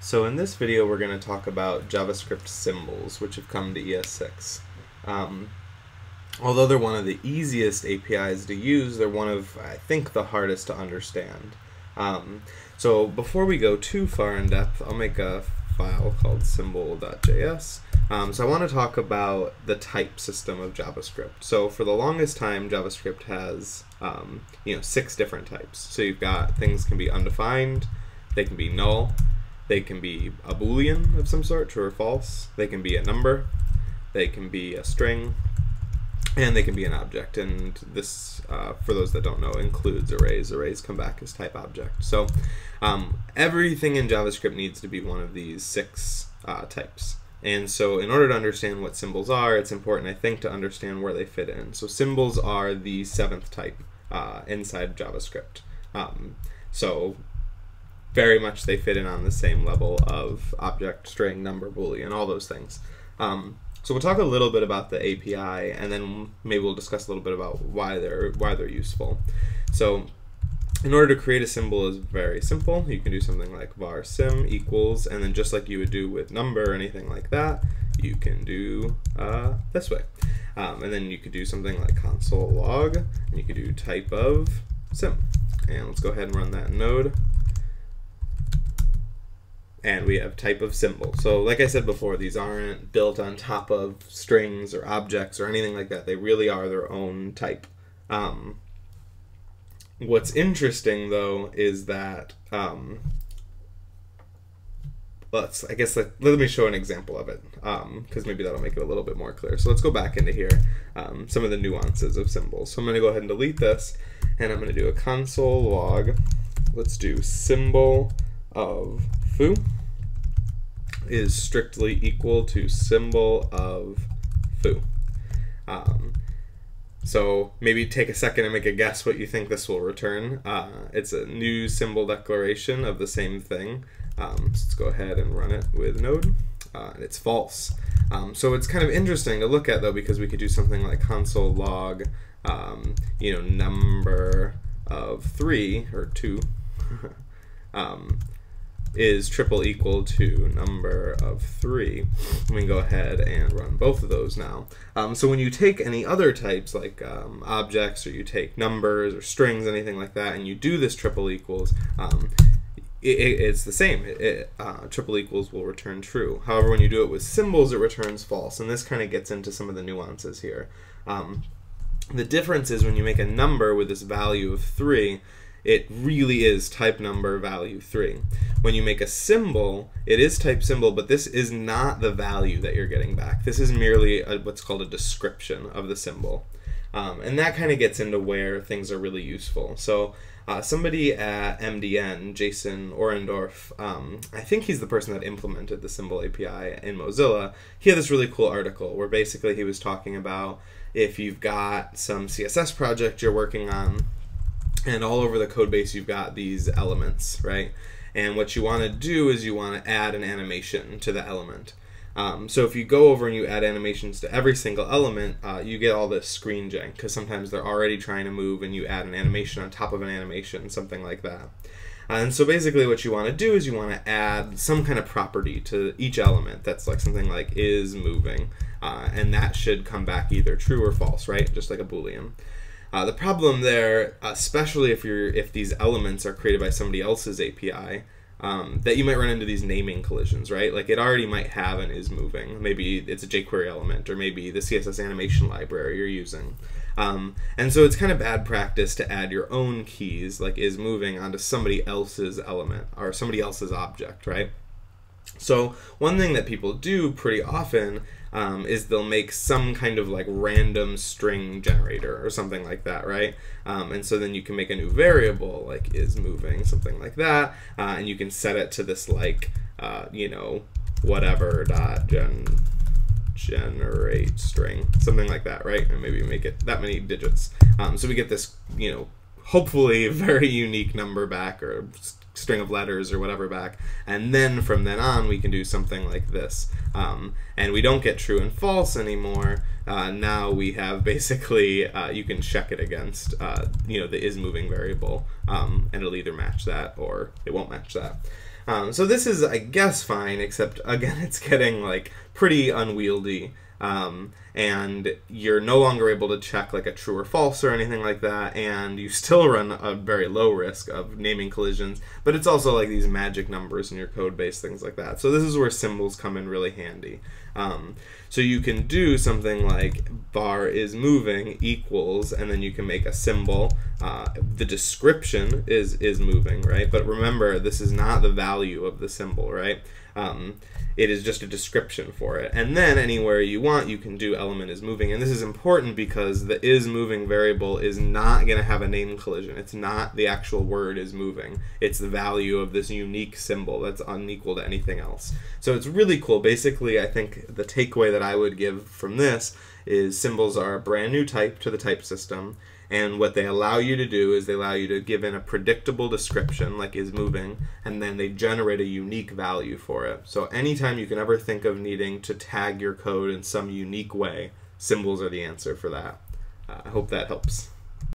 So in this video we're going to talk about JavaScript symbols which have come to ES6. Um, although they're one of the easiest APIs to use, they're one of, I think, the hardest to understand. Um, so before we go too far in depth, I'll make a file called symbol.js. Um, so I want to talk about the type system of JavaScript. So for the longest time, JavaScript has um, you know six different types. So you've got things can be undefined, they can be null, they can be a boolean of some sort, true or false. They can be a number, they can be a string, and they can be an object. And this, uh, for those that don't know, includes arrays. Arrays come back as type object. So um, everything in JavaScript needs to be one of these six uh, types. And so in order to understand what symbols are, it's important, I think, to understand where they fit in. So symbols are the seventh type uh, inside JavaScript. Um, so very much they fit in on the same level of object, string, number, boolean, and all those things. Um, so we'll talk a little bit about the API, and then maybe we'll discuss a little bit about why they're why they're useful. So in order to create a symbol is very simple. You can do something like var sim equals, and then just like you would do with number or anything like that, you can do uh, this way. Um, and then you could do something like console log, and you could do type of sim. And let's go ahead and run that node and we have type of symbol. So like I said before, these aren't built on top of strings or objects or anything like that. They really are their own type. Um, what's interesting though is that um, let's I guess let, let, me show an example of it because um, maybe that'll make it a little bit more clear. So let's go back into here, um, some of the nuances of symbols. So I'm going to go ahead and delete this, and I'm going to do a console log. Let's do symbol of foo is strictly equal to symbol of foo. Um, so maybe take a second and make a guess what you think this will return. Uh, it's a new symbol declaration of the same thing. Um, so let's go ahead and run it with node. Uh, and it's false. Um, so it's kind of interesting to look at though because we could do something like console log, um, you know, number of three or two. is triple equal to number of 3. We can go ahead and run both of those now. Um, so when you take any other types like um, objects or you take numbers or strings, anything like that, and you do this triple equals, um, it, it, it's the same. It, uh, triple equals will return true. However, when you do it with symbols, it returns false. And this kind of gets into some of the nuances here. Um, the difference is when you make a number with this value of 3, it really is type number value 3. When you make a symbol, it is type symbol, but this is not the value that you're getting back. This is merely a, what's called a description of the symbol. Um, and that kind of gets into where things are really useful. So uh, somebody at MDN, Jason Orendorff, um, I think he's the person that implemented the symbol API in Mozilla. He had this really cool article where basically he was talking about if you've got some CSS project you're working on and all over the code base you've got these elements, right? And what you want to do is you want to add an animation to the element. Um, so if you go over and you add animations to every single element, uh, you get all this screen jank because sometimes they're already trying to move and you add an animation on top of an animation, something like that. and so basically what you want to do is you want to add some kind of property to each element that's like something like is moving. Uh, and that should come back either true or false, right? Just like a boolean. Uh, the problem there, especially if you're if these elements are created by somebody else's API, um, that you might run into these naming collisions, right? Like it already might have an is moving. Maybe it's a jQuery element, or maybe the CSS animation library you're using. Um, and so it's kind of bad practice to add your own keys, like is moving, onto somebody else's element or somebody else's object, right? So one thing that people do pretty often um, is they'll make some kind of like random string generator or something like that, right? Um, and so then you can make a new variable like is moving, something like that, uh, and you can set it to this like uh, you know whatever dot gen generate string, something like that, right? And maybe make it that many digits. Um, so we get this, you know, hopefully very unique number back or string of letters or whatever back. And then from then on, we can do something like this. Um, and we don't get true and false anymore. Uh, now we have basically, uh, you can check it against, uh, you know, the is moving variable, um, and it'll either match that or it won't match that. Um, so this is, I guess, fine, except again, it's getting like pretty unwieldy. Um, and you're no longer able to check like a true or false or anything like that, and you still run a very low risk of naming collisions. But it's also like these magic numbers in your code base, things like that. So this is where symbols come in really handy. Um, so you can do something like var is moving equals, and then you can make a symbol. Uh, the description is is moving, right? But remember, this is not the value of the symbol, right? Um, it is just a description for it. And then anywhere you want, you can do element is moving. And this is important because the is moving variable is not going to have a name collision. It's not the actual word is moving. It's the value of this unique symbol that's unequal to anything else. So it's really cool. Basically, I think the takeaway that I would give from this is symbols are a brand new type to the type system and what they allow you to do is they allow you to give in a predictable description, like is moving, and then they generate a unique value for it. So anytime you can ever think of needing to tag your code in some unique way, symbols are the answer for that. Uh, I hope that helps.